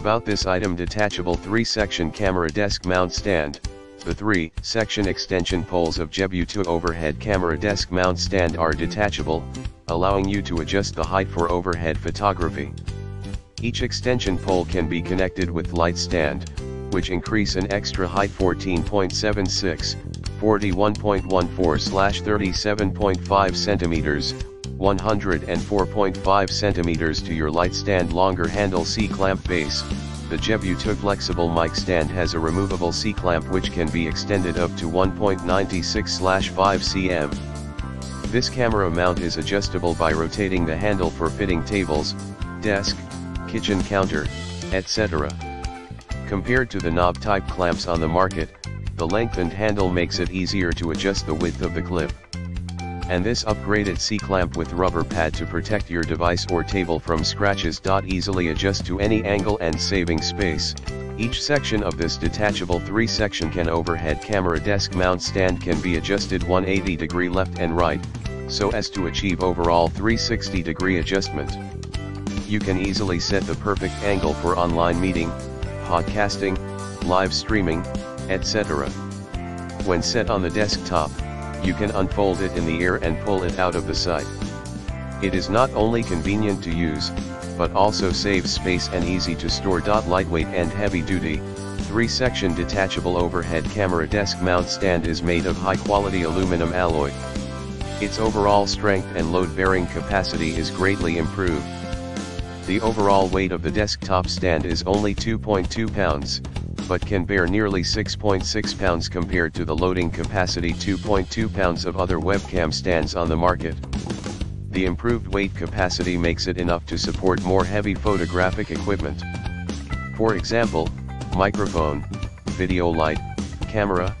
About this item detachable 3-section camera desk mount stand, the 3-section extension poles of Jebu 2 overhead camera desk mount stand are detachable, allowing you to adjust the height for overhead photography. Each extension pole can be connected with light stand, which increase an extra height 14.76, 41.14 slash 37.5 centimeters, 104.5 centimeters to your light stand longer handle C-clamp base. The Jebu 2 flexible mic stand has a removable C-clamp which can be extended up to 1.96-5 cm. This camera mount is adjustable by rotating the handle for fitting tables, desk, kitchen counter, etc. Compared to the knob type clamps on the market, the lengthened handle makes it easier to adjust the width of the clip. And this upgraded C-clamp with rubber pad to protect your device or table from scratches. Easily adjust to any angle and saving space. Each section of this detachable 3-section can overhead camera desk mount stand can be adjusted 180 degree left and right, so as to achieve overall 360 degree adjustment. You can easily set the perfect angle for online meeting, podcasting, live streaming, etc. When set on the desktop, you can unfold it in the air and pull it out of the sight. It is not only convenient to use, but also saves space and easy to store. Lightweight and heavy duty, 3-section detachable overhead camera desk mount stand is made of high quality aluminum alloy. Its overall strength and load bearing capacity is greatly improved. The overall weight of the desktop stand is only 2.2 pounds, but can bear nearly 6.6 pounds compared to the loading capacity 2.2 pounds of other webcam stands on the market. The improved weight capacity makes it enough to support more heavy photographic equipment. For example, microphone, video light, camera,